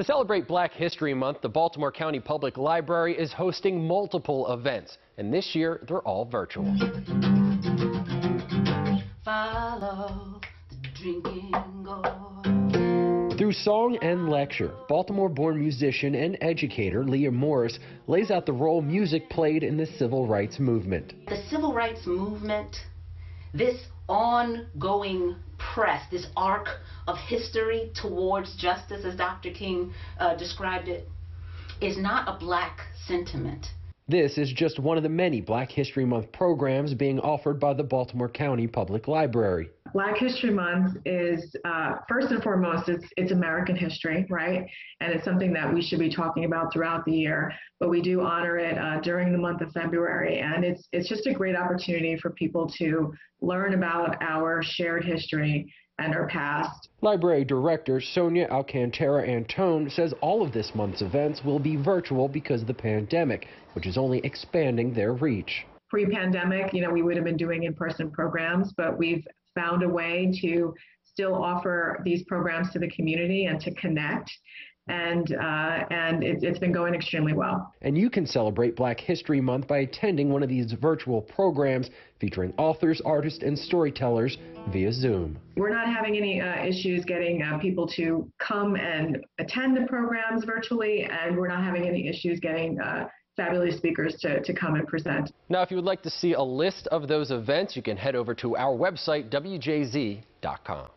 To celebrate Black History Month, the Baltimore County Public Library is hosting multiple events, and this year they're all virtual. Follow the drinking. Through song and lecture, Baltimore-born musician and educator Leah Morris lays out the role music played in the civil rights movement. The civil rights movement, this ongoing press, this arc of history towards justice, as Dr. King uh, described it, is not a black sentiment. This is just one of the many Black History Month programs being offered by the Baltimore County Public Library. Black History Month is uh, first and foremost it's it's American history, right? And it's something that we should be talking about throughout the year. But we do honor it uh, during the month of February, and it's it's just a great opportunity for people to learn about our shared history and our past. Library Director Sonia Alcantara Antoine says all of this month's events will be virtual because of the pandemic, which is only expanding their reach. Pre-pandemic, you know, we would have been doing in-person programs, but we've found a way to still offer these programs to the community and to connect and uh, and it, has been going extremely well. And you can celebrate Black History Month by attending one of these virtual programs featuring authors, artists, and storytellers via Zoom. We're not having any uh, issues getting uh, people to come and attend the programs virtually, and we're not having any issues getting uh, fabulous speakers to, to come and present. Now, if you would like to see a list of those events, you can head over to our website, WJZ.com.